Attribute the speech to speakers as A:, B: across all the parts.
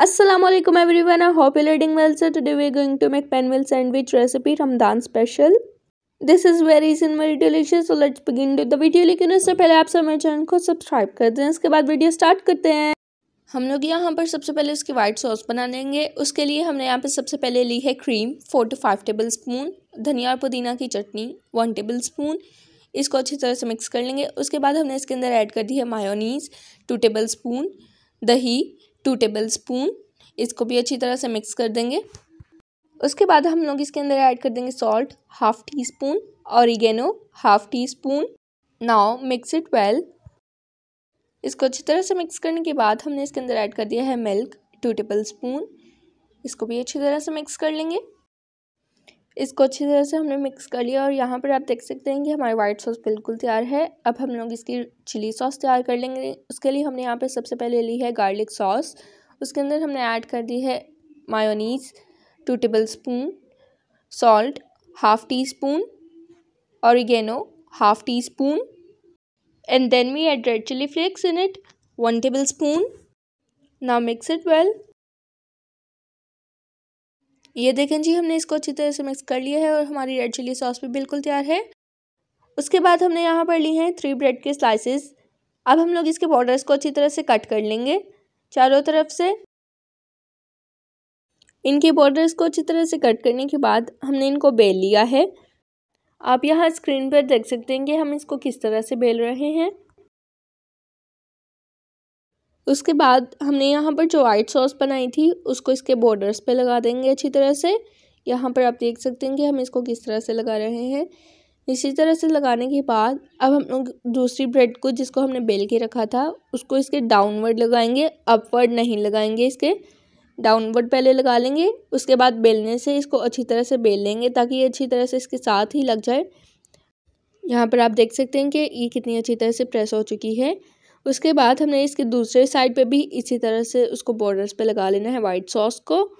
A: Assalamu alaikum everyone. I hope you're learning well. So, today we're going to make penwell sandwich recipe Ramadan special. This is very easy and very delicious. So, let's begin with the video. लेकिन उससे पहले आप सब मेरे channel को subscribe कर दें इसके बाद वीडियो स्टार्ट करते हैं हम लोग यहाँ पर सबसे पहले इसकी वाइट सॉस बना लेंगे उसके लिए हमने यहाँ पर सबसे पहले ली है cream four to five tablespoon धनिया और पुदीना की चटनी वन टेबल स्पून इसको अच्छी तरह से मिक्स कर लेंगे उसके बाद हमने इसके अंदर ऐड कर दी है मायोनीज़ टू टेबल स्पून दही टू टेबल स्पून। इसको भी अच्छी तरह से मिक्स कर देंगे। उसके बाद हम लोग इसके अंदर ऐड कर देंगे salt half teaspoon oregano half teaspoon now mix it well इसको अच्छी तरह से मिक्स करने के बाद हमने इसके अंदर ऐड कर दिया है मिल्क टू टेबल स्पून इसको भी अच्छी तरह से मिक्स कर लेंगे। इसको अच्छी तरह से हमने मिक्स कर लिया और यहाँ पर आप देख सकते हैं कि हमारी वाइट सॉस बिल्कुल तैयार है। अब हम लोग इसकी चिली सॉस तैयार कर लेंगे। उसके लिए हमने यहाँ पे सबसे पहले ली है गार्लिक सॉस उसके अंदर हमने ऐड कर दी है mayonnaise two tablespoon salt half teaspoon oregano half teaspoon and then we add red chilli flakes in it one tablespoon now mix it well ये देखें जी, हमने इसको अच्छी तरह से मिक्स कर लिया है और हमारी रेड चिली सॉस भी बिल्कुल तैयार है। उसके बाद हमने यहाँ पर ली हैं थ्री ब्रेड के स्लाइसेस अब हम लोग इसके बॉर्डर्स को अच्छी तरह से कट कर लेंगे चारों तरफ़ से। इनके बॉर्डर्स को अच्छी तरह से कट करने के बाद हमने इनको बेल लिया है। आप यहाँ स्क्रीन पर देख सकते हैं कि हम इसको किस तरह से बेल रहे हैं। उसके बाद हमने यहाँ पर जो वाइट सॉस बनाई थी, उसको इसके बॉर्डर्स पे लगा देंगे अच्छी तरह से। यहाँ पर आप देख सकते हैं कि हम इसको किस तरह से लगा रहे हैं। इसी तरह से लगाने के बाद अब हम लोग दूसरी ब्रेड को जिसको हमने बेल के रखा था, उसको इसके डाउनवर्ड लगाएँगे अपवर्ड नहीं लगाएँगे इसके। डाउनवर्ड पहले लगा लेंगे, उसके बाद बेलने से इसको अच्छी तरह से बेल लेंगे ताकि ये अच्छी तरह से इसके साथ ही लग जाए। यहाँ पर आप देख सकते हैं कि ये कितनी अच्छी तरह से प्रेस हो चुकी है। उसके बाद हमने इसके दूसरे साइड पे भी इसी तरह से उसको बॉर्डर्स पे लगा लेना है वाइट सॉस को।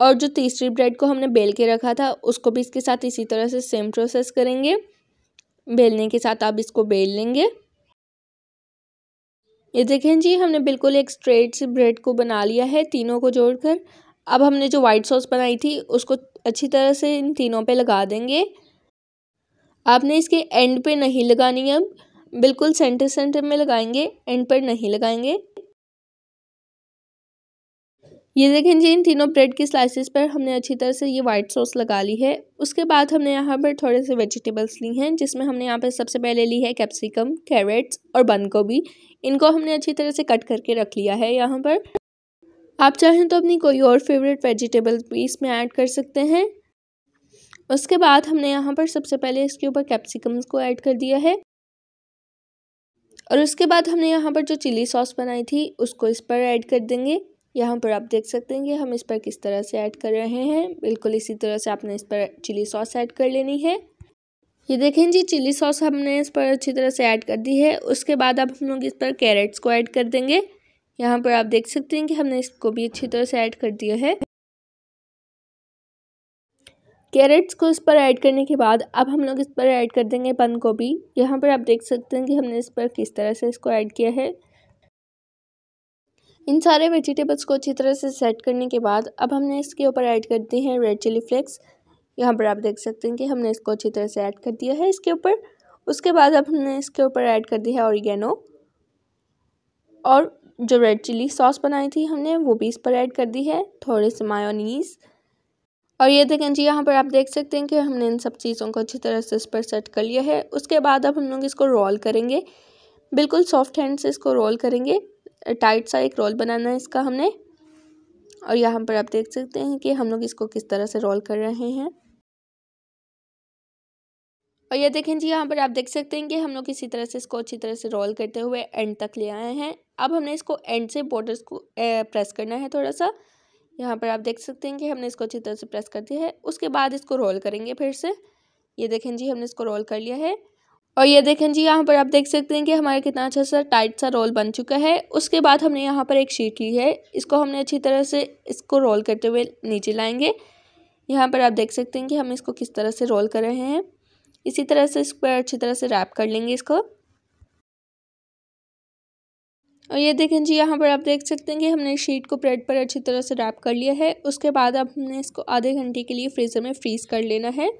A: और जो तीसरी ब्रेड को हमने बेल के रखा था, उसको भी इसके साथ इसी तरह से सेम प्रोसेस करेंगे। बेलने के साथ आप इसको बेल लेंगे। ये देखें जी, हमने बिल्कुल एक स्ट्रेट सी ब्रेड को बना लिया है, तीनों को जोड़कर। अब हमने जो वाइट सॉस बनाई थी, उसको अच्छी तरह से इन तीनों पे लगा देंगे। आपने इसके एंड पे नहीं लगानी अब। बिल्कुल सेंटर सेंटर में लगाएँगे एंड पर नहीं लगाएँगे। ये देखें जी, इन तीनों ब्रेड की स्लाइसेस पर हमने अच्छी तरह से ये वाइट सॉस लगा ली है। उसके बाद हमने यहाँ पर थोड़े से वेजिटेबल्स ली हैं, जिसमें हमने यहाँ पर सबसे पहले ली है कैप्सिकम कैरेट्स और बंद गोभी इनको हमने अच्छी तरह से कट करके रख लिया है यहाँ पर। आप चाहें तो अपनी कोई और फेवरेट वेजिटेबल भी इसमें ऐड कर सकते हैं। उसके बाद हमने यहाँ पर सबसे पहले इसके ऊपर कैप्सिकम्स को ऐड कर दिया है। और उसके बाद हमने यहाँ पर जो चिली सॉस बनाई थी, उसको इस पर ऐड कर देंगे। यहाँ पर आप देख सकते हैं कि हम इस पर किस तरह से ऐड कर रहे हैं। बिल्कुल इसी तरह से आपने इस पर चिली सॉस ऐड कर लेनी है। ये देखें जी, चिली सॉस हमने इस पर अच्छी तरह से ऐड कर दी है। उसके बाद अब हम लोग इस पर कैरेट्स को ऐड कर देंगे। यहाँ पर आप देख सकते हैं कि हमने इसको भी अच्छी तरह से ऐड कर दिया है। कैरेट्स को इस पर ऐड करने के बाद अब हम लोग इस पर ऐड कर देंगे बंद गोभी। यहाँ पर आप देख सकते हैं कि हमने इस पर किस तरह से इसको ऐड किया है। इन सारे वेजिटेबल्स को अच्छी तरह से सेट करने के बाद अब हमने इसके ऊपर ऐड कर दी है रेड चिली फ्लेक्स। यहाँ पर आप देख सकते हैं कि हमने इसको अच्छी तरह से ऐड कर दिया है इसके ऊपर। उसके बाद अब हमने इसके ऊपर ऐड कर दी है ऑरिगेनो। और जो रेड चिली सॉस बनाई थी हमने वो भी इस पर ऐड कर दी है। थोड़े से मायोनीज़। और ये देखें जी, यहाँ पर आप देख सकते हैं कि हमने इन सब चीज़ों को अच्छी तरह से इस पर सेट कर लिया है। उसके बाद अब हम लोग इसको रोल करेंगे। बिल्कुल सॉफ्ट हैंड से इसको रोल करेंगे। टाइट सा एक रोल बनाना है इसका हमने। और यहाँ पर आप देख सकते हैं कि हम लोग इसको किस तरह से रोल कर रहे हैं। और ये देखें जी, यहाँ पर आप देख सकते हैं कि हम लोग इसी तरह से इसको अच्छी तरह से रोल करते हुए एंड तक ले आए हैं। अब हमने इसको एंड से बॉर्डर्स को प्रेस करना है थोड़ा सा। यहाँ पर आप देख सकते हैं कि हमने इसको अच्छी तरह से प्रेस कर दिया है। उसके बाद इसको रोल करेंगे फिर से। ये देखें जी, हमने इसको रोल कर लिया है। और ये देखें जी, यहाँ पर आप देख सकते हैं कि हमारा कितना अच्छा सा टाइट सा रोल बन चुका है। उसके बाद हमने यहाँ पर एक शीट ली है। इसको हमने अच्छी तरह से इसको रोल करते हुए नीचे लाएँगे। यहाँ पर आप देख सकते हैं कि हम इसको किस तरह से रोल कर रहे हैं। इसी तरह से इस पर अच्छी तरह से रैप कर लेंगे इसको। और ये देखें जी, यहाँ पर आप देख सकते हैं कि हमने शीट को ब्रेड पर अच्छी तरह से रैप कर लिया है। उसके बाद अब हमने इसको आधे घंटे के लिए फ्रीज़र में फ्रीज़ कर लेना है।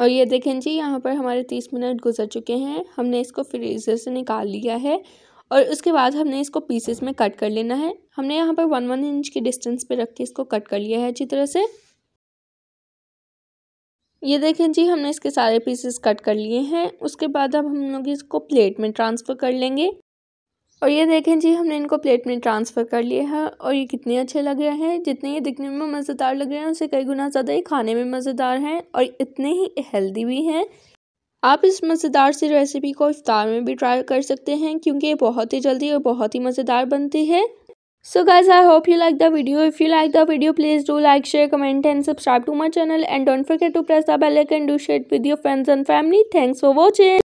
A: और ये देखें जी, यहाँ पर हमारे तीस मिनट गुजर चुके हैं। हमने इसको फ्रीज़र से निकाल लिया है और उसके बाद हमने इसको पीसेस में कट कर लेना है। हमने यहाँ पर वन वन इंच की डिस्टेंस पे रख के इसको कट कर लिया है अच्छी तरह से। ये देखें जी, हमने इसके सारे पीसेस कट कर लिए हैं। उसके बाद अब हम लोग इसको प्लेट में ट्रांसफ़र कर लेंगे। और ये देखें जी, हमने इनको प्लेट में ट्रांसफ़र कर लिया है और ये कितने अच्छे लग रहे हैं। जितने ये दिखने में मज़ेदार लग रहे हैं उससे कई गुना ज़्यादा ये खाने में मज़ेदार हैं और इतने ही हेल्दी भी हैं। आप इस मज़ेदार सी रेसिपी को इफ्तार में भी ट्राई कर सकते हैं, क्योंकि ये बहुत ही जल्दी और बहुत ही मज़ेदार बनती है। So guys, I hope you like the video. If you like the video, please do like, share, comment and subscribe to my channel. And don't forget to press the bell icon do share it with your friends and family. Thanks for watching.